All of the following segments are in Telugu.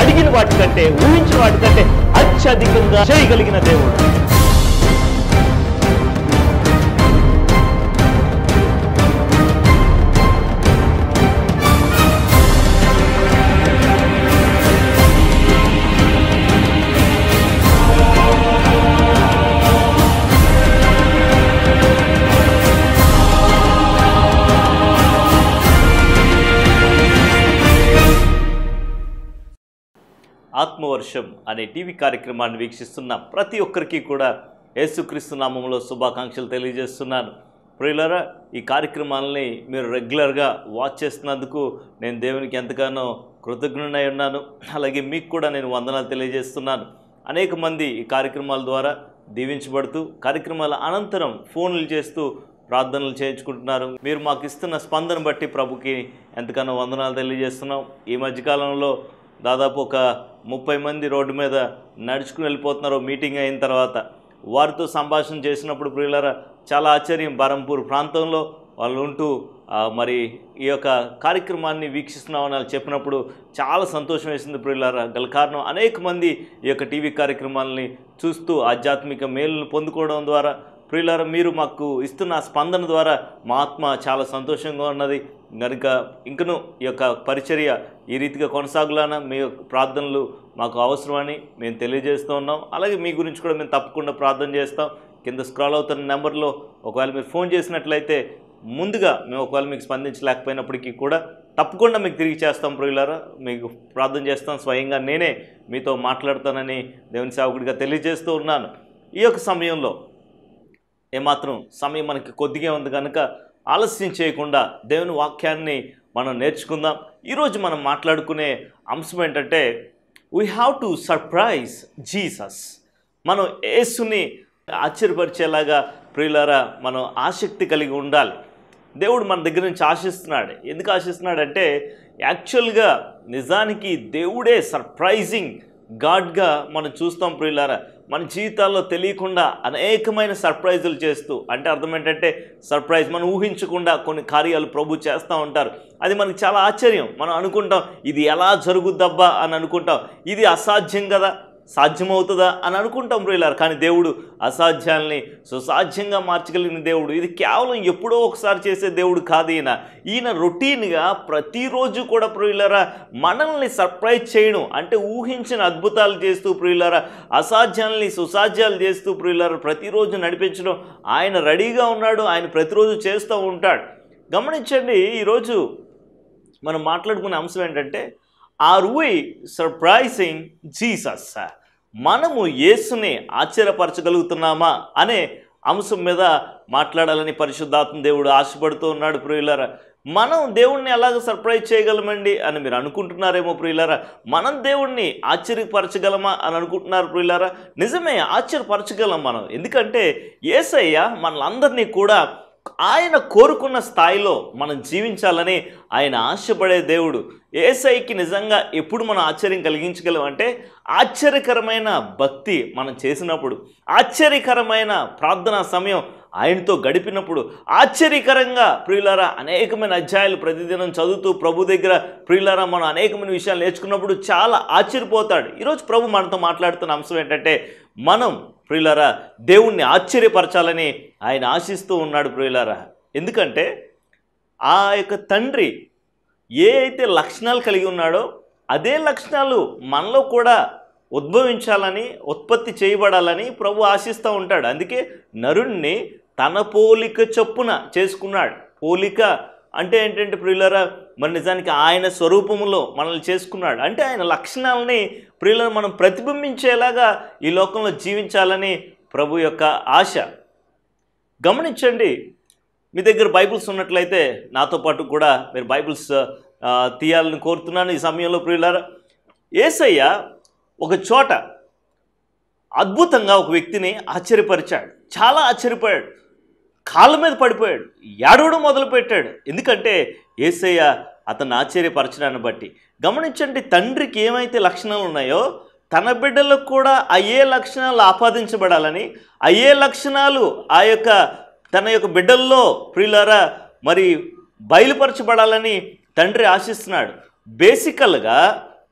అడిగిన వాటికంటే ఊహించిన వాటికంటే అత్యధికంగా చేయగలిగిన దేవుడు. ఆత్మవర్షం అనే టీవీ కార్యక్రమాన్ని వీక్షిస్తున్న ప్రతి ఒక్కరికి కూడా యేసుక్రీస్తు నామంలో శుభాకాంక్షలు తెలియజేస్తున్నాను. ప్రియులరా ఈ కార్యక్రమాలని మీరు రెగ్యులర్గా వాచ్ చేస్తున్నందుకు నేను దేవునికి ఎంతగానో కృతజ్ఞుడై ఉన్నాను. అలాగే మీకు కూడా నేను వందనాలు తెలియజేస్తున్నాను. అనేక మంది ఈ కార్యక్రమాల ద్వారా దీవించబడుతూ కార్యక్రమాల అనంతరం ఫోన్లు చేస్తూ ప్రార్థనలు చేయించుకుంటున్నారు. మీరు మాకు ఇస్తున్న స్పందన బట్టి ప్రభుకి ఎంతగానో వందనాలు తెలియజేస్తున్నాం. ఈ మధ్యకాలంలో దాదాపు ఒక ముప్పై మంది రోడ్డు మీద నడుచుకుని వెళ్ళిపోతున్నారు. మీటింగ్ అయిన తర్వాత వారితో సంభాషణ చేసినప్పుడు ప్రియులరా చాలా ఆశ్చర్యం. బరంపూర్ ప్రాంతంలో వాళ్ళు ఉంటూ మరి ఈ యొక్క కార్యక్రమాన్ని వీక్షిస్తున్నామని వాళ్ళు చెప్పినప్పుడు చాలా సంతోషం వేసింది ప్రియులారా. గల కారణం అనేక మంది ఈ యొక్క టీవీ కార్యక్రమాలని చూస్తూ ఆధ్యాత్మిక మేలును పొందుకోవడం ద్వారా ప్రియులారా మీరు మాకు ఇస్తున్న స్పందన ద్వారా మా ఆత్మ చాలా సంతోషంగా ఉన్నది. కనుక ఇంకను ఈ యొక్క పరిచర్య ఈ రీతిగా కొనసాగులాన? మీ యొక్క ప్రార్థనలు మాకు అవసరమని మేము తెలియజేస్తూ ఉన్నాం. అలాగే మీ గురించి కూడా మేము తప్పకుండా ప్రార్థన చేస్తాం. కింద స్క్రాల్ అవుతున్న నెంబర్లో ఒకవేళ మీరు ఫోన్ చేసినట్లయితే ముందుగా మేము ఒకవేళ మీకు స్పందించలేకపోయినప్పటికీ కూడా తప్పకుండా మీకు తిరిగి చేస్తాం ప్రియులారా. మీకు ప్రార్థన చేస్తాం. స్వయంగా నేనే మీతో మాట్లాడతానని దేవుని సేవకుడిగా తెలియజేస్తూ ఉన్నాను. ఈ యొక్క సమయంలో ఏమాత్రం సమయం మనకి కొద్దిగా ఉంది కనుక ఆలస్యం చేయకుండా దేవుని వాక్యాన్ని మనం నేర్చుకుందాం. ఈరోజు మనం మాట్లాడుకునే అంశం ఏంటంటే we have to surprise Jesus మనం యేసుని ఆశ్చర్యపరిచేలాగా ప్రియులారా మనం ఆసక్తి కలిగి ఉండాలి. దేవుడు మన దగ్గర నుంచి ఆశిస్తున్నాడు. ఎందుకు ఆశిస్తున్నాడంటే యాక్చువల్గా నిజానికి దేవుడే సర్ప్రైజింగ్ గాడ్గా మనం చూస్తాం ప్రియులారా. మన జీవితాల్లో తెలియకుండా అనేకమైన సర్ప్రైజులు చేస్తూ అంటే అర్థం ఏంటంటే సర్ప్రైజ్ మనం ఊహించకుండా కొన్ని కార్యాలు ప్రభు చేస్తూ ఉంటారు. అది మనకి చాలా ఆశ్చర్యం. మనం అనుకుంటాం ఇది ఎలా జరుగుద్దబ్బా అని అనుకుంటాం. ఇది అసాధ్యం కదా. సాధ్యమవుతుందా అని అనుకుంటాం బ్రోయిలర్ కానీ దేవుడు అసాధ్యాల్ని సుసాధ్యంగా మార్చగలిగిన దేవుడు. ఇది కేవలం ఎప్పుడో ఒకసారి చేసే దేవుడు కాదు ఈయన. ఈయన రొటీన్గా ప్రతిరోజు కూడా ప్రియులరా మనల్ని సర్ప్రైజ్ చేయడం అంటే ఊహించిన అద్భుతాలు చేస్తూ ప్రియులరా అసాధ్యాల్ని సుసాధ్యాలు చేస్తూ ప్రియులరా ప్రతిరోజు నడిపించడం. ఆయన రెడీగా ఉన్నాడు ఆయన ప్రతిరోజు చేస్తూ ఉంటాడు. గమనించండి ఈరోజు మనం మాట్లాడుకునే అంశం ఏంటంటే ఆర్ వీ సర్ప్రైజింగ్ జీసస్ మనము యేసుని ఆశ్చర్యపరచగలుగుతున్నామా అనే అంశం మీద మాట్లాడాలని పరిశుద్ధాత్మ దేవుడు ఆశపడుతూ ఉన్నాడు ప్రియులారా. మనం దేవుణ్ణి ఎలాగ సర్ప్రైజ్ చేయగలమండి అని మీరు అనుకుంటున్నారేమో ప్రియులారా? మనం దేవుణ్ణి ఆశ్చర్యపరచగలమా అని అనుకుంటున్నారు ప్రియులారా? నిజమే ఆశ్చర్యపరచగలం మనం. ఎందుకంటే ఏసయ్య మనలందరినీ కూడా ఆయన కోరుకున్న స్థాయిలో మనం జీవించాలని ఆయన ఆశపడే దేవుడు. ఏసైకి నిజంగా ఎప్పుడు మనం ఆశ్చర్యం కలిగించగలం అంటే ఆశ్చర్యకరమైన భక్తి మనం చేసినప్పుడు ఆశ్చర్యకరమైన ప్రార్థనా సమయం ఆయనతో గడిపినప్పుడు ఆశ్చర్యకరంగా ప్రియులారా అనేకమైన అధ్యాయాలు ప్రతిదినం చదువుతూ ప్రభు దగ్గర ప్రియులారా మనం అనేకమైన విషయాలు నేర్చుకున్నప్పుడు చాలా ఆశ్చర్యపోతాడు. ఈరోజు ప్రభు మనతో మాట్లాడుతున్న అంశం ఏంటంటే మనం ప్రియులారా దేవుణ్ణి ఆశ్చర్యపరచాలని ఆయన ఆశిస్తూ ఉన్నాడు ప్రియులారా. ఎందుకంటే ఆ యొక్క తండ్రి ఏ అయితే లక్షణాలు కలిగి ఉన్నాడో అదే లక్షణాలు మనలో కూడా ఉద్భవించాలని ఉత్పత్తి చేయబడాలని ప్రభు ఆశిస్తూ ఉంటాడు. అందుకే నరుణ్ణి తన పోలిక చొప్పున చేసుకున్నాడు. పోలిక అంటే ఏంటంటే ప్రియులరా మరి నిజానికి ఆయన స్వరూపములో మనల్ని చేసుకున్నాడు. అంటే ఆయన లక్షణాలని ప్రియులను మనం ప్రతిబింబించేలాగా ఈ లోకంలో జీవించాలని ప్రభు యొక్క ఆశ. గమనించండి మీ దగ్గర బైబిల్స్ ఉన్నట్లయితే నాతో పాటు కూడా మీరు బైబిల్స్ తీయాలని కోరుతున్నాను ఈ సమయంలో ప్రియులారా. ఏసయ్య ఒక చోట అద్భుతంగా ఒక వ్యక్తిని ఆశ్చర్యపరిచాడు. చాలా ఆశ్చర్యపోయాడు. కాళ్ళ మీద పడిపోయాడు. ఏడవడం మొదలుపెట్టాడు. ఎందుకంటే ఏసయ్య అతను ఆశ్చర్యపరచడాన్ని బట్టి. గమనించండి తండ్రికి ఏమైతే లక్షణాలు ఉన్నాయో తన బిడ్డలకు కూడా అయ్యే లక్షణాలు ఆపాదించబడాలని అయ్యే లక్షణాలు ఆ యొక్క తన యొక్క బిడ్డల్లో ప్రియులారా మరి బయలుపరచబడాలని తండ్రి ఆశిస్తున్నాడు. బేసికల్గా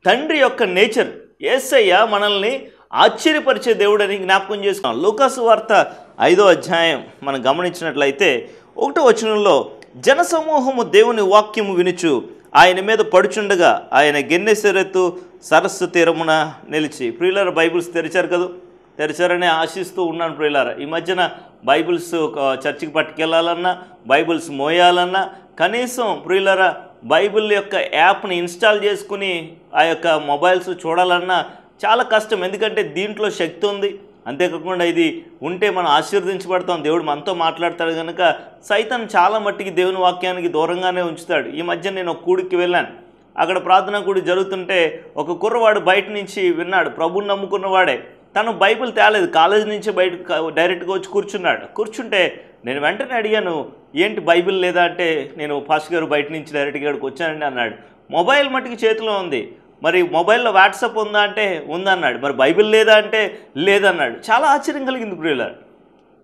తండ్రి యొక్క నేచర్ ఏసయ్య మనల్ని ఆశ్చర్యపరిచే దేవుడని జ్ఞాపకం చేసుకున్నాం లోకాసు వార్త ఐదో అధ్యాయం మనం గమనించినట్లయితే ఒకటో వచనంలో జనసమూహము దేవుని వాక్యము వినుచు ఆయన మీద పడుచుండగా ఆయన గెన్నెసెరెత్తు సరస్సు తీరమున నిలిచి. ప్రియులర్ బైబిల్స్ తెరిచారు కదా? తెరిచారని ఆశిస్తూ ఉన్నాను ప్రియులారా. ఈ మధ్యన బైబిల్స్ ఒక చర్చికి పట్టుకెళ్ళాలన్నా బైబిల్స్ మోయాలన్నా కనీసం ప్రియులారా బైబిల్ యొక్క యాప్ని ఇన్స్టాల్ చేసుకుని ఆ యొక్క మొబైల్స్ చూడాలన్నా చాలా కష్టం. ఎందుకంటే దీంట్లో శక్తి ఉంది. అంతేకాకుండా ఇది ఉంటే మనం ఆశీర్వదించబడతాం. దేవుడు మనతో మాట్లాడతాడు కనుక సైతం చాలా మట్టికి దేవుని వాక్యానికి దూరంగానే ఉంచుతాడు. ఈ మధ్య నేను ఒక కూడికి వెళ్ళాను. అక్కడ ప్రార్థన కూడి జరుగుతుంటే ఒక కుర్రవాడు బయట నుంచి విన్నాడు. ప్రభుని నమ్ముకున్నవాడే తను బైబిల్ తేలేదు. కాలేజీ నుంచి బయట డైరెక్ట్గా వచ్చి కూర్చున్నాడు. కూర్చుంటే నేను వెంటనే అడిగాను ఏంటి బైబిల్ లేదా? అంటే నేను పాస్ గారు బయట నుంచి డైరెక్ట్గా ఇక్కడికి వచ్చానండి అన్నాడు. మొబైల్ మట్టికి చేతిలో ఉంది. మరి మొబైల్లో వాట్సాప్ ఉందా అంటే ఉందన్నాడు. మరి బైబిల్ లేదా అంటే లేదన్నాడు. చాలా ఆశ్చర్యం కలిగింది ప్రియుల.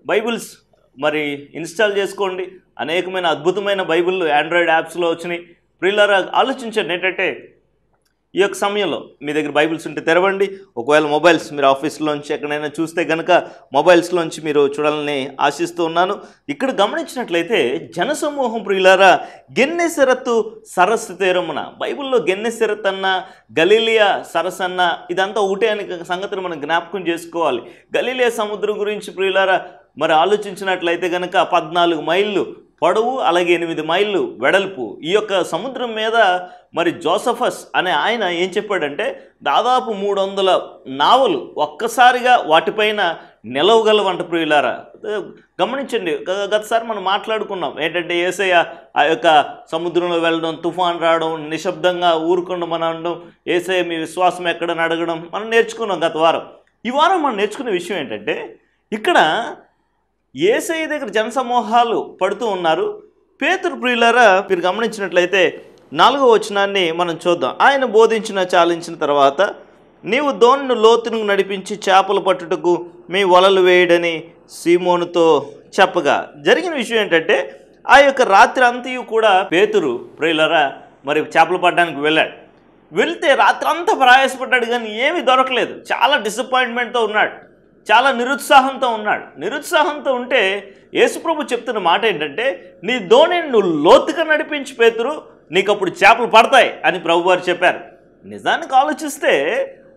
బైబిల్స్ మరి ఇన్స్టాల్ చేసుకోండి. అనేకమైన అద్భుతమైన బైబిల్ ఆండ్రాయిడ్ యాప్స్లో వచ్చినాయి. ప్రియులారా ఆలోచించండి ఏంటంటే ఈ యొక్క సమయంలో మీ దగ్గర బైబిల్స్ ఉంటే తెరవండి. ఒకవేళ మొబైల్స్ మీరు ఆఫీస్లోంచి ఎక్కడైనా చూస్తే కనుక మొబైల్స్లోంచి మీరు చూడాలని ఆశిస్తూ ఉన్నాను. ఇక్కడ గమనించినట్లయితే జనసమూహం ప్రియులారా గెన్నెసెరత్తు సరస్సు తీరమున బైబిల్లో గెన్నెసెరత్ అన్న గలీలియా సరస్సు అన్న ఇదంతా ఒకటే అని సంగతిని మనం జ్ఞాపకం చేసుకోవాలి. గలీలియా సముద్రం గురించి ప్రియులారా మరి ఆలోచించినట్లయితే కనుక పద్నాలుగు మైళ్ళు పొడవు అలాగే ఎనిమిది మైళ్ళు వెడల్పు. ఈ యొక్క సముద్రం మీద మరి జోసఫస్ అనే ఆయన ఏం చెప్పాడంటే దాదాపు మూడు వందల నావలు ఒక్కసారిగా వాటిపైన నిలవగలవంట ప్రియులారా. గమనించండి గతసారి మనం మాట్లాడుకున్నాం ఏంటంటే ఏసయ్య ఆ యొక్క సముద్రంలో వెళ్ళడం తుఫాన్ రావడం నిశ్శబ్దంగా ఊరుకుండా మనం అనడం ఏసయ్య మీ విశ్వాసం ఎక్కడని అడగడం మనం నేర్చుకున్నాం గత వారం. ఈ వారం మనం నేర్చుకునే విషయం ఏంటంటే ఇక్కడ ఏసఐ దగ్గర జనసమూహాలు పడుతూ ఉన్నారు. పేతురు ప్రియులరా మీరు గమనించినట్లయితే నాలుగో వచనాన్ని మనం చూద్దాం. ఆయన బోధించిన చాలించిన తర్వాత నీవు దోణిను లోతును నడిపించి చేపలు పట్టుటకు మీ వలలు వేయడని సీమోనుతో చెప్పగా. జరిగిన విషయం ఏంటంటే ఆ యొక్క రాత్రి అంతయు కూడా పేతురు ప్రియులరా మరి చేపలు పట్టడానికి వెళ్ళాడు. వెళ్తే రాత్రి అంతా ప్రయాసపడ్డాడు కానీ ఏమీ దొరకలేదు. చాలా డిసప్పాయింట్మెంట్తో ఉన్నాడు. చాలా నిరుత్సాహంతో ఉన్నాడు. నిరుత్సాహంతో ఉంటే యేసుప్రభు చెప్తున్న మాట ఏంటంటే నీ ధోనిని నువ్వు లోతుగా నడిపించి పేతురు. నీకు అప్పుడు చేపలు పడతాయి అని ప్రభువారు చెప్పారు. నిజానికి ఆలోచిస్తే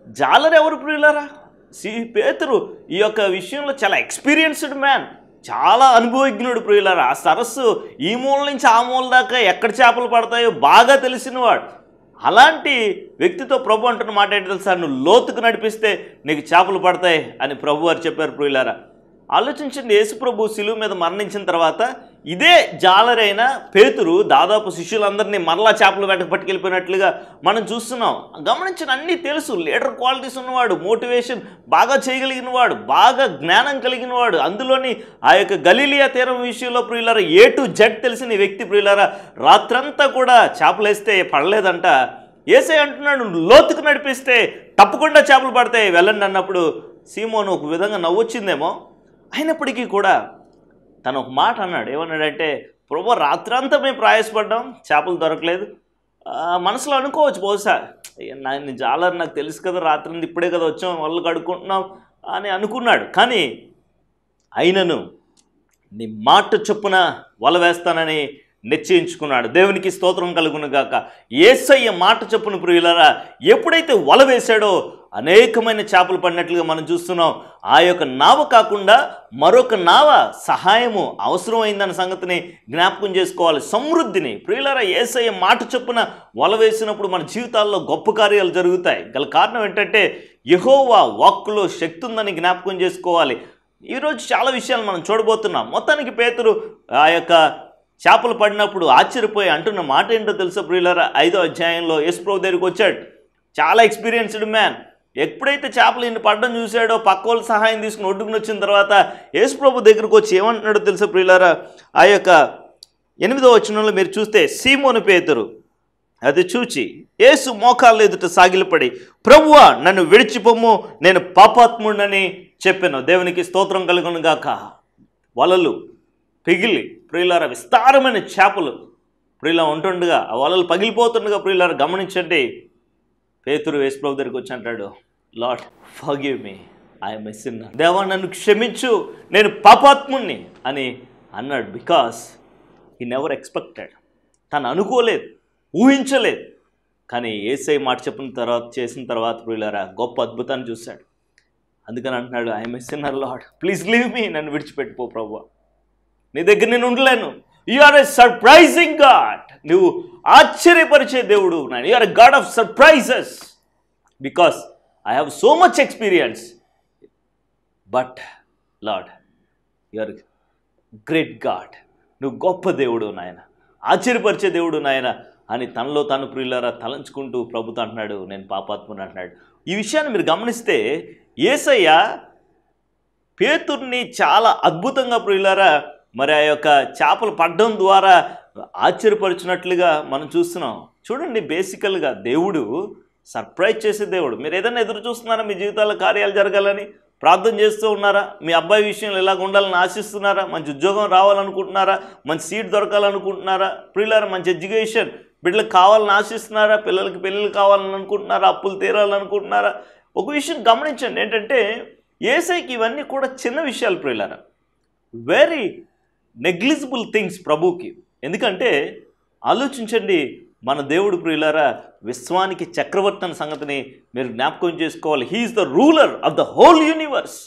జాలరు ఎవరు ప్రియులారా? సి పేతురు ఈ యొక్క విషయంలో చాలా ఎక్స్పీరియన్స్డ్ మ్యాన్. చాలా అనుభవజ్ఞుడు ప్రియులరా. ఆ సరస్సు ఈ మూల నుంచి ఆ మూల దాకా ఎక్కడ చేపలు పడతాయో బాగా తెలిసినవాడు. అలాంటి వ్యక్తితో ప్రభు అంటున్న మాట ఏంటి తెలుసా? నువ్వు లోతుకు నడిపిస్తే నీకు చేపలు పడతాయి అని ప్రభు వారు చెప్పారు ప్రియులారా. ఆలోచించండి యేసుప్రభు శిలువు మీద మరణించిన తర్వాత ఇదే జాలరైన పేతురు దాదాపు శిష్యులందరినీ మరలా చేపలు వెంట పట్టుకెళ్ళిపోయినట్లుగా మనం చూస్తున్నాం. గమనించిన అన్నీ తెలుసు. లీడర్ క్వాలిటీస్ ఉన్నవాడు మోటివేషన్ బాగా చేయగలిగిన వాడు బాగా జ్ఞానం కలిగిన వాడు. అందులోని ఆ యొక్క గలీలియా తీరం విషయంలో ప్రియులారా ఏ టు జెడ్ తెలిసిన వ్యక్తి ప్రియులారా రాత్రంతా కూడా చేపలేస్తే పడలేదంట. ఏసై అంటున్నాడు లోతుకు నడిపిస్తే తప్పకుండా చేపలు పడతాయి వెళ్ళండి అన్నప్పుడు సీమోను ఒక విధంగా నవ్వొచ్చిందేమో. అయినప్పటికీ కూడా తను ఒక మాట అన్నాడు. ఏమన్నాడంటే ప్రభు రాత్రంతా మేము ప్రయాసపడ్డాం చేపలు దొరకలేదు. మనసులో అనుకోవచ్చు బహుశా నేను నా జాలర్ నాకు తెలుసు కదా రాత్రి ఇప్పుడే కదా వచ్చాం వాళ్ళు కడుక్కుంటున్నాం అని అనుకున్నాడు. కానీ అయినను నీ మాట చొప్పున వల వేస్తానని నిశ్చయించుకున్నాడు. దేవునికి స్తోత్రం కలుగును గాక ఏసయ్య మాట చెప్పున ప్రియులరా ఎప్పుడైతే వల వేశాడో అనేకమైన చేపలు పడినట్లుగా మనం చూస్తున్నాం. ఆ యొక్క నావ కాకుండా మరొక నావ సహాయము అవసరమైందన్న సంగతిని జ్ఞాపకం చేసుకోవాలి. సమృద్ధిని. ప్రియులరా ఏసయ్య మాట చొప్పున వల వేసినప్పుడు మన జీవితాల్లో గొప్ప కార్యాలు జరుగుతాయి. గల కారణం ఏంటంటే యహోవా వాక్కులో శక్తి ఉందని జ్ఞాపకం చేసుకోవాలి. ఈరోజు చాలా విషయాలు మనం చూడబోతున్నాం. మొత్తానికి పేతురు ఆ యొక్క చేపలు పడినప్పుడు ఆశ్చర్యపోయి అంటున్న మాట ఏంటో తెలుసా ప్రియులరా? ఐదో అధ్యాయంలో యేసుప్రభు దగ్గరికి వచ్చాడు. చాలా ఎక్స్పీరియన్స్డ్ మ్యాన్. ఎప్పుడైతే చేపలు ఇన్ని పడడం చూశాడో పక్క వాళ్ళు సహాయం తీసుకుని ఒడ్డుకుని వచ్చిన తర్వాత యేసుప్రభు దగ్గరికి వచ్చి ఏమంటున్నాడో తెలుసా ప్రియులారా? ఆ యొక్క ఎనిమిదో వచనంలో మీరు చూస్తే సీమోను పేతురు అది చూచి యేసు మోకాళ్ళ ఎదుట సాగిలపడి ప్రభువ నన్ను విడిచిపోము నేను పాపాత్ముడని చెప్పాను. దేవునికి స్తోత్రం కలుగును గాక. వలలు. పిగిలి ప్రియులార విస్తారమైన చేపలు. ప్రియుల ఉంటుండగా ఆ వలలు పగిలిపోతుండగా ప్రియులార గమనించండి. పేతురు వేసుప్రభు దగ్గరికి వచ్చి అంటాడు లాట్ ఫగివ్ మీ ఐఎమ్ మెస్సిన్ దేవా నన్ను క్షమించు. నేను పాపాత్ముణ్ణి అని అన్నాడు. బికాస్ ఈ నెవర్ ఎక్స్పెక్టెడ్ తను అనుకోలేదు ఊహించలేదు. కానీ ఏసై మాట చెప్పిన తర్వాత చేసిన తర్వాత ప్రియులారా గొప్ప అద్భుతాన్ని చూశాడు. అందుకని అంటున్నాడు I'm a sinner Lord please leave me నన్ను విడిచిపెట్టిపో ప్రభు. నీ దగ్గర నేను ఉండలేను. You are a surprising God నువ్వు ఆశ్చర్యపరిచే దేవుడు you are a God of surprises because I have so much experience but Lord you are great God నువ్వు గొప్ప దేవుడు నాయన. ఆశ్చర్యపరిచే దేవుడు నాయన. అని తనలో తను ప్రియులారా తలంచుకుంటూ ప్రభుత్వం అంటున్నాడు నేను పాపాత్ముని అంటున్నాడు. ఈ విషయాన్ని మీరు గమనిస్తే ఏసయ్య పేతుర్ని చాలా అద్భుతంగా ప్రియులారా మరి ఆ యొక్క చేపలు పడ్డం ద్వారా ఆశ్చర్యపరిచినట్లుగా మనం చూస్తున్నాం. చూడండి బేసికల్గా దేవుడు సర్ప్రైజ్ చేసే దేవుడు. మీరు ఏదైనా ఎదురు చూస్తున్నారా? మీ జీవితాల్లో కార్యాలు జరగాలని ప్రార్థన చేస్తూ ఉన్నారా? మీ అబ్బాయి విషయంలో ఎలాగ ఉండాలని ఆశిస్తున్నారా? మంచి ఉద్యోగం రావాలనుకుంటున్నారా? మంచి సీట్ దొరకాలనుకుంటున్నారా? పిల్లల మంచి ఎడ్యుకేషన్ బిడ్డలకు కావాలని ఆశిస్తున్నారా? పిల్లలకి పెళ్ళిళ్ళు కావాలని అనుకుంటున్నారా? అప్పులు తీరాలనుకుంటున్నారా ఒక విషయం గమనించండి. ఏంటంటే ఏసైకి ఇవన్నీ కూడా చిన్న విషయాలు ప్రియులారా. వెరీ నెగ్లిజిబుల్ థింగ్స్ ప్రభుకి ఎందుకంటే ఆలోచించండి మన దేవుడు ప్రియులారా విశ్వానికి చక్రవర్తి అన్న సంగతిని మీరు జ్ఞాపకం చేసుకోవాలి. He is the ruler of the whole universe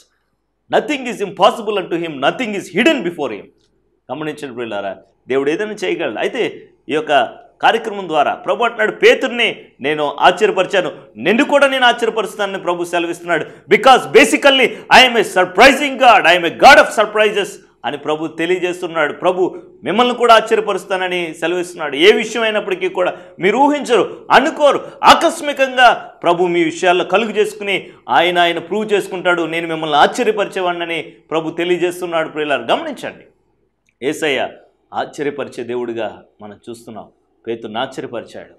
nothing is impossible unto him nothing is hidden before him గమనించండి ప్రియులారా దేవుడు ఏదైనా చేయగలడు. అయితే ఈ యొక్క కార్యక్రమం ద్వారా ప్రభు అంటున్నాడు పేతుర్ని నేను ఆశ్చర్యపరిచాను. నిన్ను కూడా నేను ఆశ్చర్యపరుస్తానని ప్రభు సెలవిస్తున్నాడు. Because basically I'm a surprising God I'm a God of surprises అని ప్రభు తెలియజేస్తున్నాడు. ప్రభు మిమ్మల్ని కూడా ఆశ్చర్యపరుస్తానని సెలవిస్తున్నాడు. ఏ విషయం అయినప్పటికీ కూడా మీరు ఊహించరు అనుకోరు. ఆకస్మికంగా ప్రభు మీ విషయాల్లో కలుగు చేసుకుని ఆయన ఆయన ప్రూవ్ చేసుకుంటాడు. నేను మిమ్మల్ని ఆశ్చర్యపరిచేవాడినని ప్రభు తెలియజేస్తున్నాడు. ప్రియులారు గమనించండి. ఏసయ్య ఆశ్చర్యపరిచే దేవుడిగా మనం చూస్తున్నాం. పేతుని ఆశ్చర్యపరిచాడు.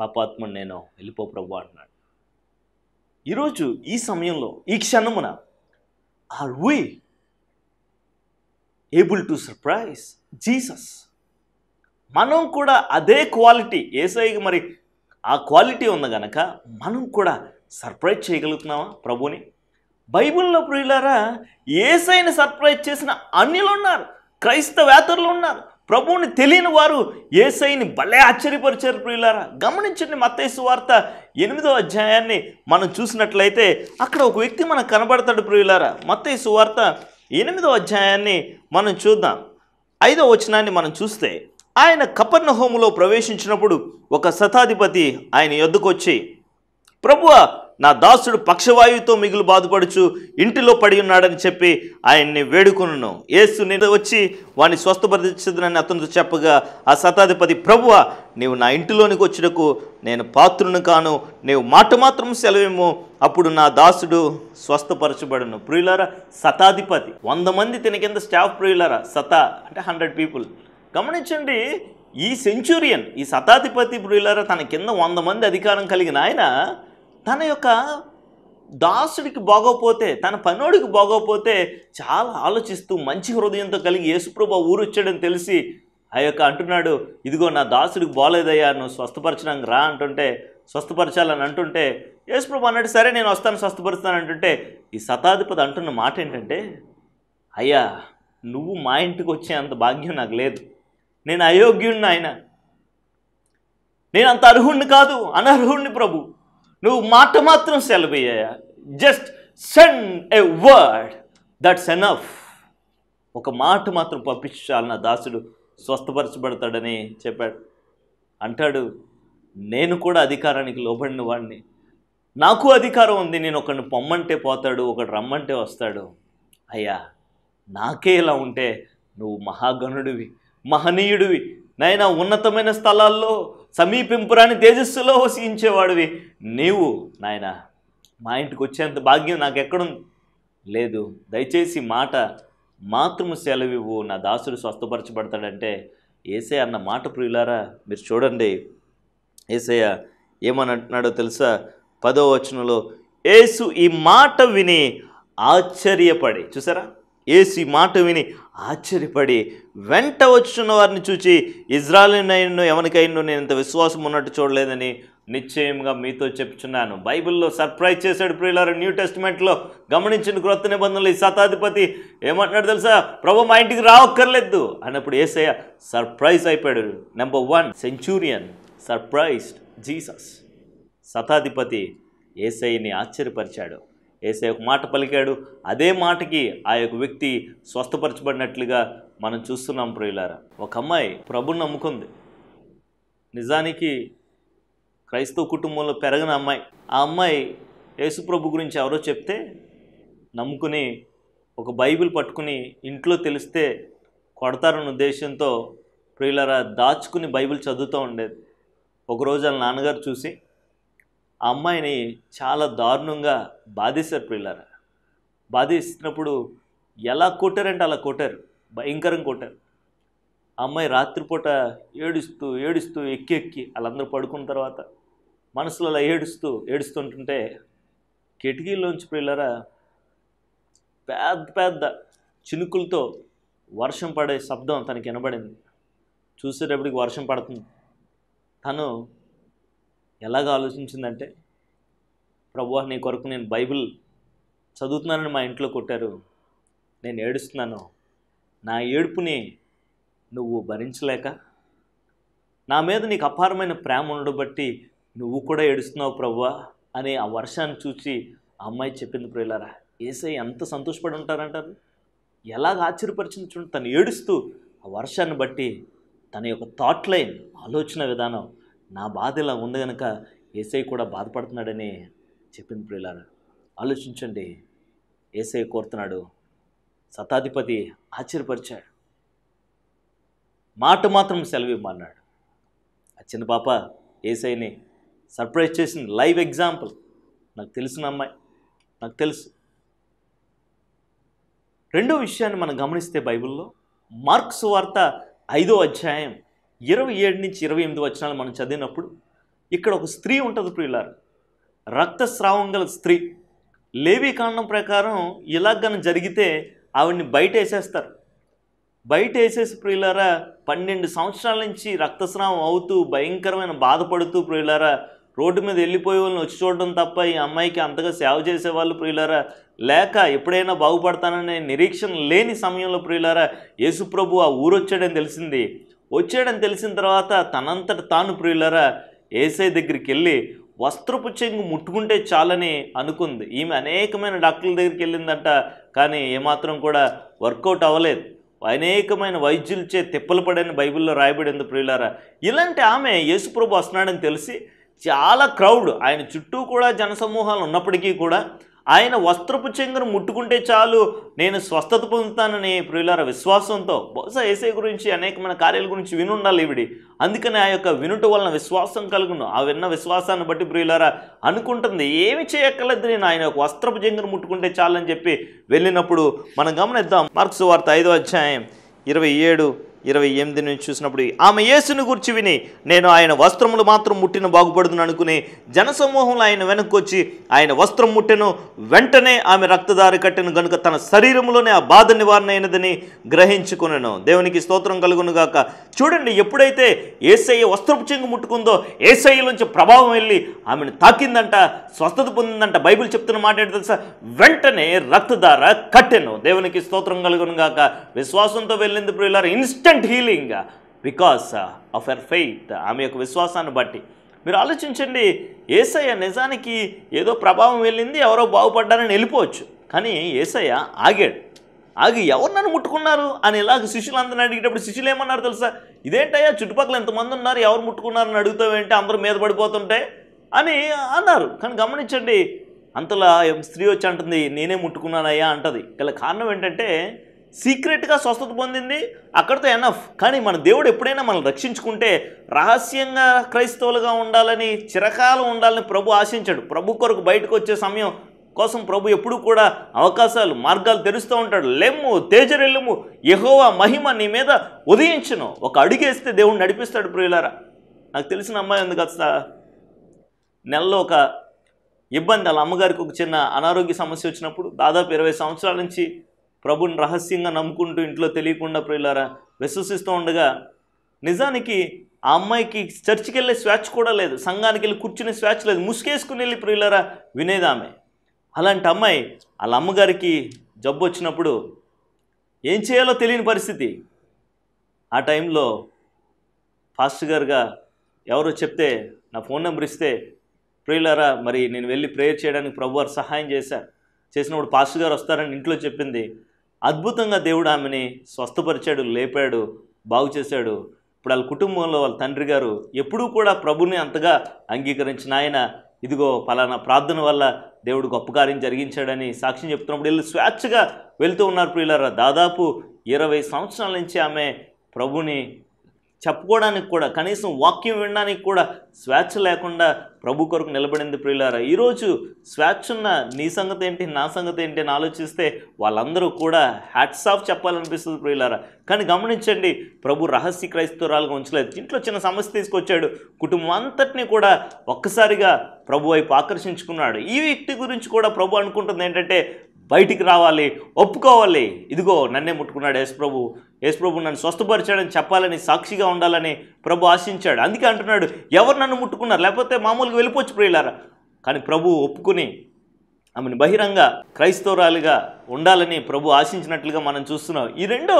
పాపాత్ముడు నేను వెళ్ళిపో ప్రభు అంటున్నాడు. ఈరోజు ఈ సమయంలో ఈ క్షణమున are we able to surprise Jesus మనం కూడా అదే క్వాలిటీ ఏసైకి మరి ఆ క్వాలిటీ ఉంది గనక మనం కూడా సర్ప్రైజ్ చేయగలుగుతున్నామా ప్రభుని బైబిల్లో ప్రియులారా ఏసైని సర్ప్రైజ్ చేసిన అన్యులు ఉన్నారు క్రైస్తవేతరులు ఉన్నారు. ప్రభువుని తెలియని వారు ఏసైని భలే ఆశ్చర్యపరిచారు ప్రియులారా. గమనించండి మత్తైసు వార్త ఎనిమిదో అధ్యాయాన్ని మనం చూసినట్లయితే అక్కడ ఒక వ్యక్తి మనకు కనబడతాడు ప్రియులారా. మత్తైసు వార్త ఎనిమిదో అధ్యాయాన్ని మనం చూద్దాం. ఐదో వచనాన్ని మనం చూస్తే ఆయన కపర్ణహోములో ప్రవేశించినప్పుడు ఒక శతాధిపతి ఆయన ఎద్దుకొచ్చి ప్రభువ నా దాసుడు పక్షవాయువుతో మిగులు బాధపడుచు ఇంటిలో పడి ఉన్నాడని చెప్పి ఆయన్ని వేడుకును ఏసు నేను వచ్చి వాడిని స్వస్థపరిచదని అతనితో చెప్పగా ఆ శతాధిపతి ప్రభువ నీవు నా ఇంటిలోనికి వచ్చుటకు నేను పాత్రును కాను. నీవు మాట మాత్రం సెలవేమో అప్పుడు నా దాసుడు స్వస్థపరచబడును. ప్రియులారా శతాధిపతి. వంద మంది తిన కింద స్టాఫ్ ప్రియులారా శత అంటే హండ్రెడ్ పీపుల్. గమనించండి ఈ సెంచురియన్ ఈ శతాధిపతి ప్రియులారా తన కింద వంద మంది అధికారం కలిగిన ఆయన తన యొక్క దాసుడికి బాగోపోతే తన పనోడికి బాగోపోతే చాలా ఆలోచిస్తూ మంచి హృదయంతో కలిగి యేసుప్రభు ఊరొచ్చాడని ఊరు వచ్చాడని తెలిసి ఆ యొక్క అంటున్నాడు ఇదిగో నా దాసుడికి బాగోలేదయ్యా నువ్వు స్వస్థపరచడానికి రా అంటుంటే స్వస్థపరచాలని అంటుంటే యేసుప్రభు అన్నాడు సరే నేను వస్తాను స్వస్థపరుస్తాను అంటుంటే ఈ శతాధిపతి అంటున్న మాట ఏంటంటే అయ్యా నువ్వు మా ఇంటికి వచ్చే అంత భాగ్యం నాకు లేదు. నేను అయోగ్యుణ్ణి ఆయన. నేను అంత అర్హుణ్ణి కాదు అనర్హుణ్ణి ప్రభు. నువ్వు మాట మాత్రం సెలవయ్యా just send a word that's enough ఒక మాట మాత్రం పంపించాలి నా దాసుడు. స్వస్థపరచబడతాడని చెప్పాడు. అంటాడు నేను కూడా అధికారానికి లోబడిన వాడిని నాకు అధికారం ఉంది. నేను ఒకడిని పొమ్మంటే పోతాడు ఒకడు రమ్మంటే వస్తాడు. అయ్యా నాకే ఇలా ఉంటే నువ్వు మహాగణుడివి మహనీయుడివి. నైనా ఉన్నతమైన స్థలాల్లో సమీపింపురాని తేజస్సులో వసించేవాడివి. నీవు నాయన మా ఇంటికి వచ్చేంత భాగ్యం నాకు ఎక్కడుంది లేదు దయచేసి మాట మాత్రము సెలవివ్వు. నా దాసుడు స్వస్థపరచబడతాడంటే ఏసే అన్న మాట ప్రియులారా మీరు చూడండి. ఏసయ్య ఏమని అంటున్నాడో తెలుసా? పదో వచనంలో ఏసు ఈ మాట విని ఆశ్చర్యపడి చూసారా? ఏసు ఈ మాట విని ఆశ్చర్యపడి వెంట వచ్చున్న వారిని చూచి ఇజ్రాయలీనైను ఎవరికైనా నేను ఇంత విశ్వాసం ఉన్నట్టు చూడలేదని నిశ్చయంగా మీతో చెప్తున్నాను బైబిల్లో సర్ప్రైజ్ చేశాడు ప్రియులారు న్యూ టెస్ట్మెంట్లో గమనించిన క్రొత్త నిబంధనలు. ఈ శతాధిపతి ఏమంటున్నాడు తెలుసా? ప్రభు మా ఇంటికి రావక్కర్లేదు. అన్నప్పుడు ఏసయ్య సర్ప్రైజ్ అయిపోయాడు. Number one centurion surprised Jesus శతాధిపతి ఏసైని ఆశ్చర్యపరిచాడు. ఏసే ఒక మాట పలికాడు. అదే మాటకి ఆ యొక్క వ్యక్తి స్వస్థపరచబడినట్లుగా మనం చూస్తున్నాం ప్రియులారా. ఒక అమ్మాయి ప్రభుని నమ్ముకుంది. నిజానికి క్రైస్తవ కుటుంబంలో పెరగిన అమ్మాయి. ఆ అమ్మాయి యేసుప్రభు గురించి ఎవరో చెప్తే నమ్ముకుని ఒక బైబిల్ పట్టుకుని ఇంట్లో తెలిస్తే కొడతారన్న ఉద్దేశంతో ప్రియులరా దాచుకుని బైబిల్ చదువుతూ ఉండేది. ఒకరోజు వాళ్ళ నాన్నగారు చూసి ఆ అమ్మాయిని చాలా దారుణంగా బాధేశారు ప్రియులరా. బాధేసినప్పుడు ఎలా కొట్టారంటే అలా కొట్టారు. భయంకరంగా కొట్టారు. అమ్మాయి రాత్రిపూట ఏడుస్తూ ఏడుస్తూ ఎక్కి ఎక్కి వాళ్ళందరూ పడుకున్న తర్వాత మనసులో అలా ఏడుస్తూ ఏడుస్తుంటుంటే కిటికీలోంచి పిల్లరా పెద్ద పెద్ద చినుకులతో వర్షం పడే శబ్దం తనకి వినబడింది. చూసేటప్పటికి వర్షం పడుతుంది. తను ఎలాగ ఆలోచించిందంటే ప్రభు నీ కొరకు నేను బైబిల్ చదువుతున్నానని మా ఇంట్లో కొట్టారు. నేను ఏడుస్తున్నాను. నా ఏడుపుని నువ్వు భరించలేక నా మీద నీకు అపారమైన ప్రేమ ఉండడం బట్టి నువ్వు కూడా ఏడుస్తున్నావు ప్రవ్వా అని ఆ వర్షాన్ని చూసి ఆ అమ్మాయి చెప్పింది ప్రియులారా. ఏసై ఎంత సంతోషపడి ఉంటారంటారు? ఎలాగ ఆశ్చర్యపరిచింది చూడండి. తను ఏడుస్తూ ఆ వర్షాన్ని బట్టి తన యొక్క థాట్ లైన్ ఆలోచన విధానం నా బాధ ఇలా ఉంది కనుక ఏసై కూడా బాధపడుతున్నాడని చెప్పింది ప్రియులారా. ఆలోచించండి. ఏసై కోరుతున్నాడు. శతాధిపతి ఆశ్చర్యపరిచాడు. మాట మాత్రం సెలవు ఆ చిన్న పాప ఏసైని సర్ప్రైజ్ చేసింది లైవ్ ఎగ్జాంపుల్. నాకు తెలిసిన అమ్మాయి? నాకు తెలుసు. రెండో విషయాన్ని మనం గమనిస్తే బైబిల్లో మార్క్స్ వార్త ఐదో అధ్యాయం ఇరవై ఏడు నుంచి ఇరవై ఎనిమిది వచనాలు మనం చదివినప్పుడు ఇక్కడ ఒక స్త్రీ ఉంటుంది ప్రియులారు. రక్తస్రావం గల స్త్రీ. లేవి కాండం ప్రకారం ఇలాగన జరిగితే ఆవిడ్ని బయట వేసేస్తారు బయట వేసేసి ప్రియులారా పన్నెండు సంవత్సరాల నుంచి రక్తస్రావం అవుతూ భయంకరమైన బాధపడుతూ ప్రియులారా రోడ్డు మీద వెళ్ళిపోయే వాళ్ళని వచ్చి చూడడం తప్ప ఈ అమ్మాయికి అంతగా సేవ చేసేవాళ్ళు ప్రియులారా లేక ఎప్పుడైనా బాగుపడతాననే నిరీక్షణ లేని సమయంలో ప్రియులారా యేసుప్రభు ఆ ఊరొచ్చాడని తెలిసింది. వచ్చాడని తెలిసిన తర్వాత తనంతట తాను ప్రియులరా ఏసై దగ్గరికి వెళ్ళి వస్త్రపు చెంగు ముట్టుకుంటే చాలని అనుకుంది. ఈమె అనేకమైన డాక్టర్ల దగ్గరికి వెళ్ళిందంట కానీ ఏమాత్రం కూడా వర్కౌట్ అవ్వలేదు. అనేకమైన వైద్యులచే తిప్పలు పడని బైబిల్లో రాయబడింది ప్రియులారా. ఇలాంటి ఆమె యేసుప్రభు వస్తున్నాడని తెలిసి చాలా క్రౌడ్. ఆయన చుట్టూ కూడా జనసమూహాలు ఉన్నప్పటికీ కూడా ఆయన వస్త్రపు చెంగును ముట్టుకుంటే చాలు నేను స్వస్థత పొందుతానని ప్రియులార విశ్వాసంతో బహుశా ఏసై గురించి అనేకమైన కార్యాల గురించి వినుండాలి ఇవిడి అందుకని ఆ యొక్క వినుట వలన విశ్వాసం కలుగును. ఆ విన్న విశ్వాసాన్ని బట్టి ప్రియులారా అనుకుంటుంది ఏమి చేయక్కర్లేదు నేను ఆయన యొక్క వస్త్రపు చెంగును ముట్టుకుంటే చాలని చెప్పి వెళ్ళినప్పుడు మనం గమనిద్దాం. మార్క్స్ వార్త ఐదో అధ్యాయం ఇరవై ఏడు ఇరవై ఎనిమిది నుంచి చూసినప్పుడు ఆమె యేసుని గురించి విని నేను ఆయన వస్త్రములు మాత్రం ముట్టిన బాగుపడుతుంది అనుకుని జనసమూహంలో ఆయన వెనక్కి వచ్చి ఆయన వస్త్రం ముట్టెను వెంటనే ఆమె రక్తదారి కట్టెను గనుక తన శరీరంలోనే ఆ బాధ నివారణ అయినదని గ్రహించుకున్నాను దేవునికి స్తోత్రం కలుగును గాక. చూడండి ఎప్పుడైతే ఏసయ్య వస్త్రపు చెంగు ముట్టుకుందో ఏసయ్యలోంచి ప్రభావం వెళ్ళి ఆమెను తాకిందంట స్వస్థత పొందిందంట బైబిల్ చెప్తున్న మాట ఏంటో తెలుసా? వెంటనే రక్తదార కట్టెను. దేవునికి స్తోత్రం కలుగును గాక. విశ్వాసంతో వెళ్ళింది ప్రియులారు instant healing because of her faith ఆమె యొక్క విశ్వాసాన్ని బట్టి. మీరు ఆలోచించండి ఏసయ్య నిజానికి ఏదో ప్రభావం వెళ్ళింది ఎవరో బాగుపడ్డారని వెళ్ళిపోవచ్చు. కానీ ఏసయ్య ఆగాడు. ఆగి ఎవరు నన్ను ముట్టుకున్నారు? అని ఇలాగ శిష్యులందరిని అడిగేటప్పుడు శిష్యులు ఏమన్నారు తెలుసా? ఇదేంటయ్యా చుట్టుపక్కల ఎంతమంది ఉన్నారు? ఎవరు ముట్టుకున్నారని అడుగుతావేంటి అందరూ మీద పడిపోతుంటే? అని అన్నారు. కానీ గమనించండి అంతలా స్త్రీ వచ్చి అంటుంది నేనే ముట్టుకున్నానయ్యా అంటది. గల కారణం ఏంటంటే సీక్రెట్గా స్వస్థత పొందింది. అక్కడితో ఎనఫ్. కానీ మన దేవుడు ఎప్పుడైనా మనం రక్షించుకుంటే రహస్యంగా క్రైస్తవులుగా ఉండాలని చిరకాలం ఉండాలని ప్రభు ఆశించాడు. ప్రభు కొరకు బయటకు వచ్చే సమయం కోసం ప్రభు ఎప్పుడు కూడా అవకాశాలు మార్గాలు తెరుస్తూ ఉంటాడు. లెమ్ము తేజరెల్లుము యహోవా మహిమ నీ మీద ఉదయించను. ఒక అడుగేస్తే దేవుడు నడిపిస్తాడు ప్రియులారా. నాకు తెలిసిన అమ్మాయి ఉంది కదా సార్. నెలలో ఒక ఇబ్బంది. వాళ్ళ అమ్మగారికి ఒక చిన్న అనారోగ్య సమస్య వచ్చినప్పుడు దాదాపు ఇరవై సంవత్సరాల నుంచి ప్రభుని రహస్యంగా నమ్ముకుంటూ ఇంట్లో తెలియకుండా ప్రియులారా విశ్వసిస్తూ ఉండగా నిజానికి ఆ అమ్మాయికి చర్చికి వెళ్ళే స్వేచ్ఛ కూడా లేదు సంఘానికి వెళ్ళి కూర్చునే స్వేచ్ఛ లేదు ముసుకేసుకుని వెళ్ళి ప్రియులారా వినేదామె. అలాంటి అమ్మాయి వాళ్ళ అమ్మగారికి జబ్బు వచ్చినప్పుడు ఏం చేయాలో తెలియని పరిస్థితి. ఆ టైంలో ఫాస్ట్ గారుగా ఎవరో చెప్తే నా ఫోన్ నెంబర్ ఇస్తే ప్రియులారా మరి నేను వెళ్ళి ప్రేయర్ చేయడానికి ప్రభువారు సహాయం చేశారు చేసినప్పుడు పాస్టర్ గారు వస్తారని ఇంట్లో చెప్పింది. అద్భుతంగా దేవుడు ఆమెని స్వస్థపరిచాడు లేపాడు బాగు చేశాడు. ఇప్పుడు వాళ్ళ కుటుంబంలో వాళ్ళ తండ్రి గారు ఎప్పుడూ కూడా ప్రభుని అంతగా అంగీకరించిన ఆయన. ఇదిగో పలానా ప్రార్థన వల్ల దేవుడు గొప్ప కార్యం జరిగించాడని సాక్ష్యం చెప్తున్నప్పుడు వీళ్ళు స్వేచ్ఛగా వెళ్తూ ఉన్నారు ప్రియులారా. దాదాపు ఇరవై సంవత్సరాల నుంచి ఆమె ప్రభుని చెప్పుకోవడానికి కూడా కనీసం వాక్యం వినడానికి కూడా స్వేచ్ఛ లేకుండా ప్రభు కొరకు నిలబడింది ప్రియులారా. ఈరోజు స్వేచ్ఛ ఉన్న నీ సంగతి ఏంటి నా సంగతి ఏంటి అని ఆలోచిస్తే వాళ్ళందరూ కూడా హ్యాట్స్ ఆఫ్ చెప్పాలనిపిస్తుంది ప్రియులారా. కానీ గమనించండి ప్రభు రహస్య క్రైస్తవురాలుగా ఉంచలేదు. ఇంట్లో చిన్న సమస్య తీసుకొచ్చాడు. కుటుంబం అంతటినీ కూడా ఒక్కసారిగా ప్రభు వైపు ఆకర్షించుకున్నాడు. ఈ వ్యక్తి గురించి కూడా ప్రభు అనుకుంటుంది ఏంటంటే బయటికి రావాలి ఒప్పుకోవాలి. ఇదిగో నన్నే ముట్టుకున్నాడు యేసు ప్రభు నన్ను స్వస్థపరిచాడని చెప్పాలని సాక్షిగా ఉండాలని ప్రభు ఆశించాడు. అందుకే అంటున్నాడు ఎవరు నన్ను ముట్టుకున్నారు? లేకపోతే మామూలుగా వెళ్ళిపోవచ్చు ప్రియులారా. కానీ ప్రభు ఒప్పుకుని ఆమెను బహిరంగ క్రైస్తవురాలుగా ఉండాలని ప్రభు ఆశించినట్లుగా మనం చూస్తున్నాం. ఈ రెండో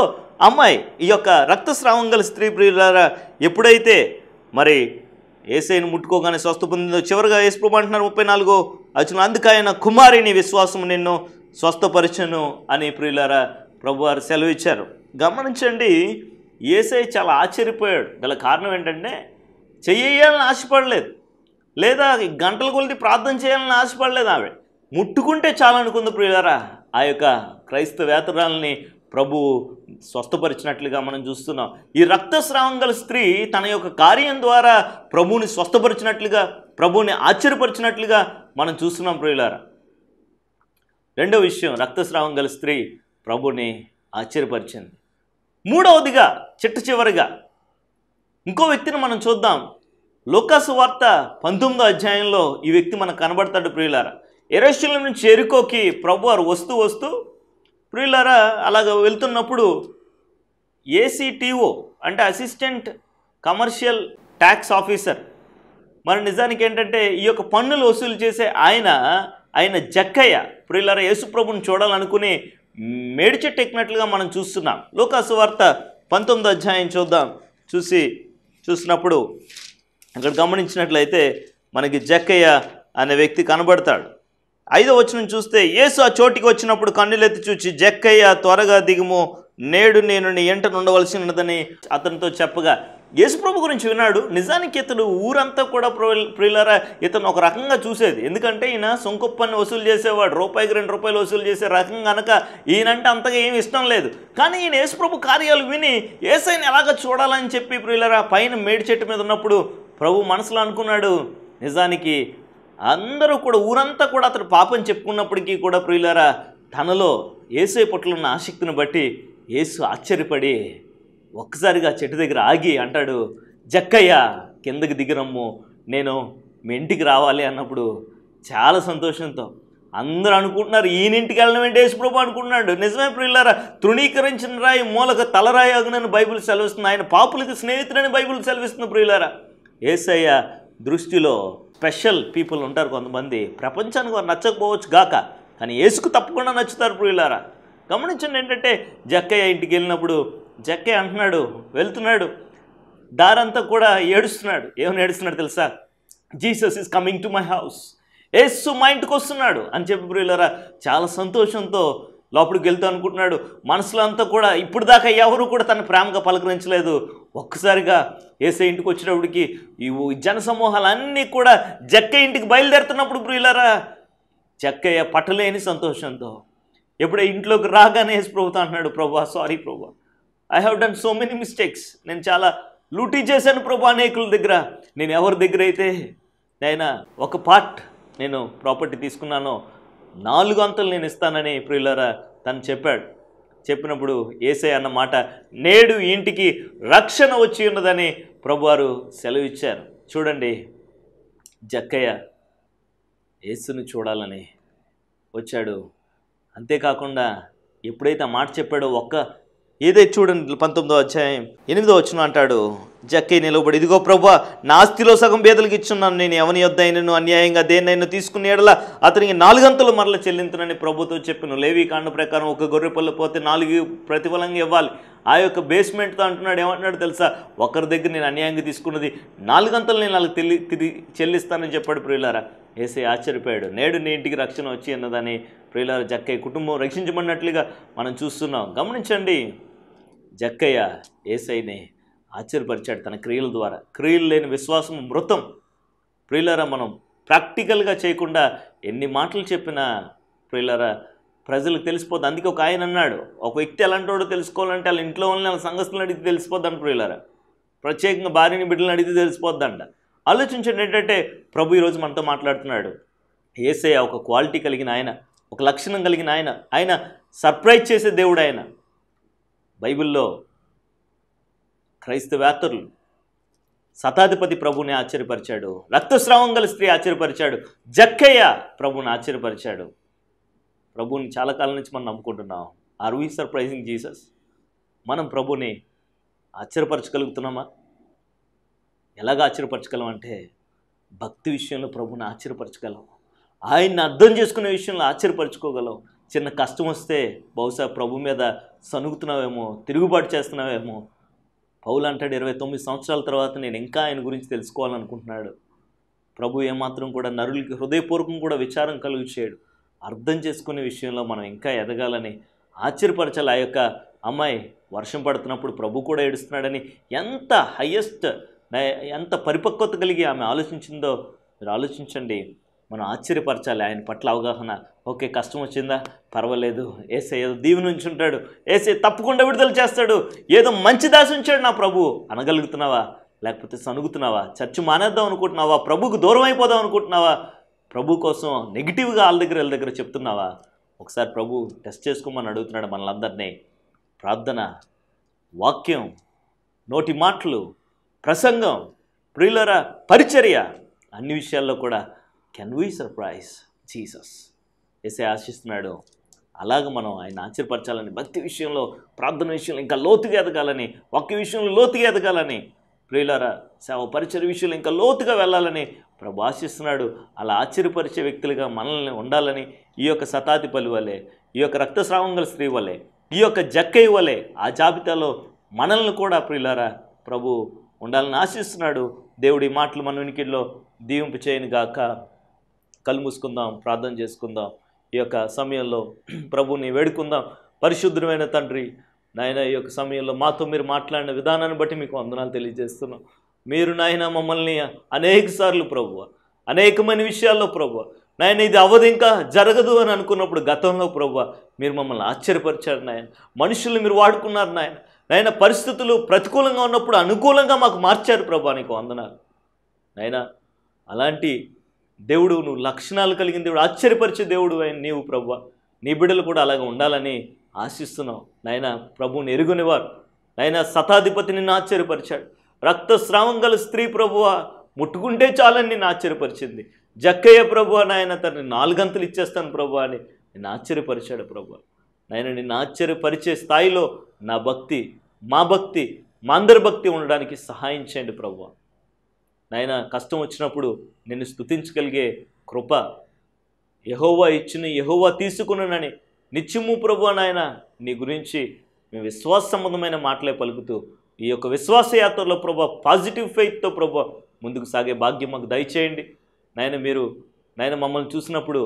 అమ్మాయి ఈ యొక్క రక్తస్రావం గల స్త్రీ ప్రియులారా ఎప్పుడైతే మరి ఏసైని ముట్టుకోగానే స్వస్థ పొందిందో చివరిగా యేసుప్రభు అంటున్నారు ముప్పై నాలుగో వచ్చిన అందుకైన కుమారిని విశ్వాసం నిన్ను స్వస్థపరిచను అని ప్రియులారా ప్రభువారు సెలవు ఇచ్చారు గమనించండి ఏసై చాలా ఆశ్చర్యపోయాడు. గల కారణం ఏంటంటే చెయ్యాలని ఆశపడలేదు. లేదా గంటల కొలిది ప్రార్థన చేయాలని ఆశపడలేదు ఆవిడ ముట్టుకుంటే చాలనుకుంది ప్రియులారా ఆ యొక్క క్రైస్తవేతరాలని ప్రభు స్వస్థపరిచినట్లుగా మనం చూస్తున్నాం. ఈ రక్తస్రావం గల స్త్రీ తన యొక్క కార్యం ద్వారా ప్రభువుని స్వస్థపరిచినట్లుగా ప్రభువుని ఆశ్చర్యపరిచినట్లుగా మనం చూస్తున్నాం ప్రియులారా. రెండో విషయం రక్తస్రావం గల స్త్రీ ప్రభుని ఆశ్చర్యపరిచింది. మూడవదిగా చిట్ట చివరిగా ఇంకో వ్యక్తిని మనం చూద్దాం. లోకాసు వార్త పంతొమ్మిదో అధ్యాయంలో ఈ వ్యక్తి మనకు కనబడతాడు ప్రియులారా. ఎరేశ్వరం నుంచి ఎరుకోకి ప్రభు వారు వస్తూ వస్తూ ప్రియులారా అలాగ వెళ్తున్నప్పుడు ఏసీటీఓ అంటే అసిస్టెంట్ కమర్షియల్ ట్యాక్స్ ఆఫీసర్ మరి నిజానికి ఏంటంటే ఈ యొక్క పన్నులు వసూలు చేసే ఆయన ఆయన జక్కయ్య ప్రిల్లర యేసుప్రభుని చూడాలనుకుని మేడి చెట్టు ఎక్కినట్లుగా మనం చూస్తున్నాం. లోకాసు వార్త పంతొమ్మిదో అధ్యాయం చూద్దాం. చూసి చూసినప్పుడు అక్కడ గమనించినట్లయితే మనకి జక్కయ్య అనే వ్యక్తి కనబడతాడు. ఐదో వచనం చూస్తే యేసు ఆ చోటికి వచ్చినప్పుడు కన్నులెత్తి చూచి జక్కయ్య త్వరగా దిగుము. నేడు నేను నీ ఎంట ఉండవలసినదని అతనితో చెప్పగా యేసుప్రభు గురించి విన్నాడు. నిజానికి ఇతడు ఊరంతా కూడా ప్రియులరా ఇతను ఒక రకంగా చూసేది. ఎందుకంటే ఈయన సొంకొప్పని వసూలు చేసేవాడు. రూపాయికి రెండు రూపాయలు వసూలు చేసే రకం కనుక ఈయనంటే అంతగా ఏమి ఇష్టం లేదు. కానీ ఈయన యేసుప్రభు కార్యాలు విని ఏసైని ఎలాగ చూడాలని చెప్పి ప్రియులరా పైన మేడి చెట్టు మీద ఉన్నప్పుడు ప్రభు మనసులో అనుకున్నాడు నిజానికి అందరూ కూడా ఊరంతా కూడా అతడు పాపం చెప్పుకున్నప్పటికీ కూడా ప్రియులారా తనలో ఏసై పట్ల ఉన్న ఆసక్తిని బట్టి ఏసు ఆశ్చర్యపడి ఒక్కసారిగా చెట్టు దగ్గర ఆగి అంటాడు జక్కయ్య కిందకి దిగిరమ్ము నేను మీ ఇంటికి రావాలి అన్నప్పుడు చాలా సంతోషంతో అందరూ అనుకుంటున్నారు ఈయనింటికి వెళ్ళడం ఏంటి యేసుప్రభు? అనుకుంటున్నాడు. నిజమే ప్రియులారా తృణీకరించిన రాయి మూలక తలరాయి అగునని బైబిల్ సెలవిస్తుంది. ఆయన పాపులకి స్నేహితుడని బైబిల్ సెలవిస్తుంది ప్రియులారా. ఏసయ్య దృష్టిలో స్పెషల్ పీపుల్ ఉంటారు కొంతమంది. ప్రపంచానికి వారు నచ్చకపోవచ్చు గాక కానీ ఏసుకు తప్పకుండా నచ్చుతారు ప్రియులారా. గమనించండి ఏంటంటే జక్కయ్య ఇంటికి వెళ్ళినప్పుడు జక్కే అంటున్నాడు వెళ్తున్నాడు. దారంతా కూడా ఏడుస్తున్నాడు. ఏమని ఏడుస్తున్నాడు తెలుసా? Jesus is coming to my house. ఏసు మా ఇంటికి వస్తున్నాడు అని చెప్పి ప్రియులరా చాలా సంతోషంతో లోపలికి వెళ్తూ అనుకుంటున్నాడు. మనసులో అంతా కూడా ఇప్పుడు దాకా ఎవరు కూడా తన ప్రేమగా పలకరించలేదు. ఒక్కసారిగా ఏసే ఇంటికి వచ్చినప్పటికి ఈ జన సమూహాలన్నీ కూడా జక్క ఇంటికి బయలుదేరుతున్నప్పుడు ప్రియులరా జక్కయ్య పట్టలేని సంతోషంతో ఎప్పుడే ఇంట్లోకి రాగానే యేసు అంటున్నాడు ప్రభా సారీ ప్రభా. I have done so many mistakes నేను చాలా లూటీ చేశాను ప్రభా అనేకుల దగ్గర. నేను ఎవరి దగ్గర అయితే నేను ఒక పార్ట్ నేను ప్రాపర్టీ తీసుకున్నానో నాలుగు అంతలు నేను ఇస్తానని ప్రియులరా తను చెప్పాడు. చెప్పినప్పుడు ఏసే అన్న మాట నేడు ఇంటికి రక్షణ వచ్చి ఉన్నదని ప్రభువారు సెలవు ఇచ్చారు. చూడండి జక్కయ్య యేసుని చూడాలని వచ్చాడు. అంతేకాకుండా ఎప్పుడైతే ఆ మాట చెప్పాడో ఒక్క ఏదే చూడండి పంతొమ్మిదో అధ్యాయం ఎనిమిదో వచ్చిన అంటాడు జక్కై నిలబడి ఇదిగో ప్రభా నాస్తిలో సగం బేదలకు ఇచ్చున్నాను నేను ఎవని యొద్ద అయినను అన్యాయంగా దేన్నైనా తీసుకుని ఎడల అతనికి నాలుగంతలు మరల చెల్లించనని ప్రభుతో చెప్పిన. లేవి కాండ ప్రకారం ఒక గొర్రె పళ్ళు పోతే నాలుగు ప్రతిఫలంగా ఇవ్వాలి. ఆ యొక్క బేస్మెంట్తో అంటున్నాడు ఏమంటున్నాడు తెలుసా? ఒకరి దగ్గర నేను అన్యాయంగా తీసుకున్నది నాలుగంతలు నేను వాళ్ళకి తెలి తిరిగి చెల్లిస్తానని చెప్పాడు ప్రియులారా. ఏసే ఆశ్చర్యపోయాడు. నేడు నీ ఇంటికి రక్షణ వచ్చి అన్నదని ప్రియులారా జక్కయ్య కుటుంబం రక్షించబడినట్లుగా మనం చూస్తున్నాం. గమనించండి జక్కయ్య ఏసైని ఆశ్చర్యపరిచాడు తన క్రియల ద్వారా. క్రియలు లేని విశ్వాసం మృతం. ప్రియులరా మనం ప్రాక్టికల్గా చేయకుండా ఎన్ని మాటలు చెప్పినా ప్రియులరా ప్రజలకు తెలిసిపోద్ది. అందుకే ఒక ఆయన అన్నాడు ఒక వ్యక్తి ఎలాంటి తెలుసుకోవాలంటే వాళ్ళ ఇంట్లో వాళ్ళని వాళ్ళ సంఘస్థులను అడిగితే తెలిసిపోద్ది ప్రియులరా. ప్రత్యేకంగా భార్యని బిడ్డలను అడిగితే తెలిసిపోద్దంట. ఆలోచించండి ఏంటంటే ప్రభు ఈరోజు మనతో మాట్లాడుతున్నాడు. ఏసే ఒక క్వాలిటీ కలిగిన ఆయన ఒక లక్షణం కలిగిన ఆయన. ఆయన సర్ప్రైజ్ చేసే దేవుడు ఆయన. బైబిల్లో క్రైస్తవేత్తరులు శతాధిపతి ప్రభుని ఆశ్చర్యపరిచాడు రక్తస్రావం గల స్త్రీ ఆశ్చర్యపరిచాడు జక్కయ్య ప్రభుని ఆశ్చర్యపరిచాడు. ప్రభుని చాలా కాలం నుంచి మనం నమ్ముకుంటున్నాం. ఆర్ వీ సర్ప్రైజింగ్ జీసస్ మనం ప్రభుని ఆశ్చర్యపరచగలుగుతున్నామా? ఎలాగ ఆశ్చర్యపరచగలం అంటే భక్తి విషయంలో ప్రభుని ఆశ్చర్యపరచగలం. ఆయన్ని అర్థం చేసుకునే విషయంలో ఆశ్చర్యపరచుకోగలం. చిన్న కష్టం వస్తే బహుశా ప్రభు మీద సనుగుతున్నావేమో తిరుగుబాటు చేస్తున్నావేమో. పౌలు అంటాడు ఇరవై తొమ్మిది సంవత్సరాల తర్వాత నేను ఇంకా ఆయన గురించి తెలుసుకోవాలనుకుంటున్నాడు. ప్రభు ఏమాత్రం కూడా నరులకి హృదయపూర్వకం కూడా విచారం కలుగు చేయడు అర్థం చేసుకునే విషయంలో మనం ఇంకా ఎదగాలని ఆశ్చర్యపరచాలి. ఆ యొక్క అమ్మాయి వర్షం పడుతున్నప్పుడు ప్రభు కూడా ఏడుస్తున్నాడని ఎంత హయ్యెస్ట్ ఎంత పరిపక్వత కలిగి ఆమె ఆలోచించిందో మీరు ఆలోచించండి. మనం ఆశ్చర్యపరచాలి ఆయన పట్ల అవగాహన ఓకే కష్టం వచ్చిందా? పర్వాలేదు. ఏసే ఏదో దీవి నుంచి ఉంటాడు ఏసే తప్పకుండా విడుదల చేస్తాడు. ఏదో మంచి దాసి ఉంచాడు నా ప్రభు. అనగలుగుతున్నావా? లేకపోతే సనుగుతున్నావా చర్చి మానేద్దాం అనుకుంటున్నావా? ప్రభుకు దూరం అయిపోదాం అనుకుంటున్నావా? ప్రభు కోసం నెగిటివ్గా వాళ్ళ దగ్గర వాళ్ళ దగ్గర చెప్తున్నావా? ఒకసారి ప్రభు టెస్ట్ చేసుకోమని అడుగుతున్నాడు మనలందరినీ. ప్రార్థన వాక్యం నోటి మాటలు ప్రసంగం ప్రియులరా పరిచర్య అన్ని విషయాల్లో కూడా కెన్ వీ సర్ప్రైజ్ జీసస్. ఎసే ఆశిస్తున్నాడు. అలాగ మనం ఆయన ఆశ్చర్యపరచాలని భక్తి విషయంలో ప్రార్థన విషయంలో ఇంకా లోతుగా ఎదగాలని వాక్య విషయంలో లోతుగా ఎదగాలని. ప్రియులారా సేవ పరిచయ విషయంలో ఇంకా లోతుగా వెళ్ళాలని ప్రభు ఆశిస్తున్నాడు. అలా ఆశ్చర్యపరిచే వ్యక్తులుగా మనల్ని ఉండాలని ఈ యొక్క శతాధిపలి వలె ఈ యొక్క రక్తస్రావం గల స్త్రీ వలె ఈ యొక్క జక్కయ్య వలె ఆ జాబితాలో మనల్ని కూడా ప్రియులారా ప్రభు ఉండాలని ఆశిస్తున్నాడు. దేవుడి మాటలు మన ఉనికిలో దీవింపు చేయను గాక కళ్ళు మూసుకుందాం ప్రార్థన చేసుకుందాం. ఈ యొక్క సమయంలో ప్రభుని వేడుకుందాం. పరిశుద్ధమైన తండ్రి నాయన ఈ యొక్క సమయంలో మాతో మీరు మాట్లాడిన విధానాన్ని బట్టి మీకు వందనాలు తెలియజేస్తున్నాం. మీరు నాయన మమ్మల్ని అనేక సార్లు ప్రభు అనేకమైన విషయాల్లో ప్రభు నాయన ఇది అవ్వదు ఇంకా జరగదు అని అనుకున్నప్పుడు గతంలో ప్రభు మీరు మమ్మల్ని ఆశ్చర్యపరిచారు నాయన. మనుషులు మీరు వాడుకున్నారు నాయన. నాయన పరిస్థితులు ప్రతికూలంగా ఉన్నప్పుడు అనుకూలంగా మాకు మార్చారు ప్రభా నీకు వందనాలు. నాయన అలాంటి దేవుడు నువ్వు లక్షణాలు కలిగిన దేవుడు ఆశ్చర్యపరిచే దేవుడు అయిన నీవు ప్రభు నీ బిడ్డలు కూడా అలాగ ఉండాలని ఆశిస్తున్నావు. నాయన ప్రభువుని ఎరుగునివారు. నాయన శతాధిపతి నిన్ను ఆశ్చర్యపరిచాడు. రక్తస్రావం గల స్త్రీ ప్రభువ ముట్టుకుంటే చాలని నిన్ను ఆశ్చర్యపరిచింది. జక్కయ్య ప్రభు నాయన తనని నాలుగంతలు ఇచ్చేస్తాను ప్రభు అని నిన్ను ఆశ్చర్యపరిచాడు ప్రభు నాయన నిన్ను ఆశ్చర్యపరిచే స్థాయిలో నా భక్తి మా భక్తి మా అందరి భక్తి ఉండడానికి సహాయం చేయండి ప్రభు నాయన కష్టం వచ్చినప్పుడు నిన్ను స్థుతించగలిగే కృప యహోవా ఇచ్చిన యహోవా తీసుకున్నానని నిత్యము ప్రభు నాయన నీ గురించి మేము విశ్వాస సంబంధమైన మాటలే పలుకుతూ ఈ యొక్క విశ్వాస యాత్రలో ప్రభా పాజిటివ్ ఫెయిత్తో ప్రభా ముందుకు సాగే భాగ్యం మాకు దయచేయండి. నాయన మీరు నాయన మమ్మల్ని చూసినప్పుడు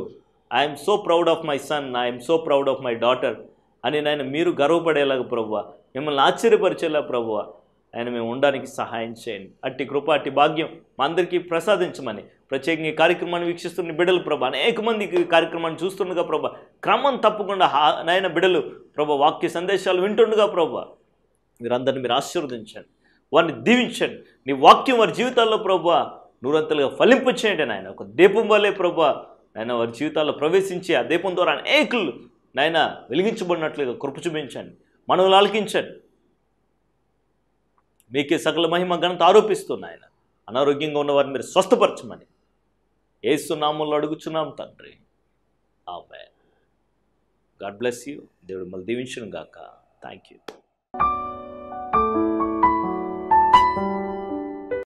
I'm so proud of my son I'm so proud of my daughter అని నాయన మీరు గర్వపడేలాగా ప్రభువ మిమ్మల్ని ఆశ్చర్యపరిచేలా ప్రభువ ఆయన మేము ఉండడానికి సహాయం చేయండి. అట్టి కృప అట్టి భాగ్యం మా అందరికీ ప్రసాదించమని ప్రత్యేకంగా ఈ కార్యక్రమాన్ని వీక్షిస్తున్న బిడ్డలు ప్రభా అనేక మంది ఈ కార్యక్రమాన్ని చూస్తుండగా ప్రభా క్రమం తప్పకుండా హా నాయన బిడ్డలు ప్రభా వాక్య సందేశాలు వింటుండగా ప్రభా మీరందరిని మీరు ఆశీర్వదించండి. వారిని దీవించండి. నీ వాక్యం వారి జీవితాల్లో ప్రభా నూరంతలుగా ఫలింపు చేయండి నాయన. ఒక దీపం వల్లే ప్రభా నాయన వారి జీవితాల్లో ప్రవేశించి ఆ దీపం ద్వారా అనేకులు నాయన వెలిగించబడినట్లుగా కృప చూపించండి. మనవులు ఆలకించండి. మీకే సకల మహిమ ఘనత ఆరోపిస్తున్న ఆయన. అనారోగ్యంగా ఉన్నవారిని మీరు స్వస్థపరచమని. ఏసునామంలో అడుగుచున్నాం తండ్రి. ఆమె గాడ్ బ్లెస్ యూ. దేవుడు మళ్ళీ దీవించను గాక థ్యాంక్ యూ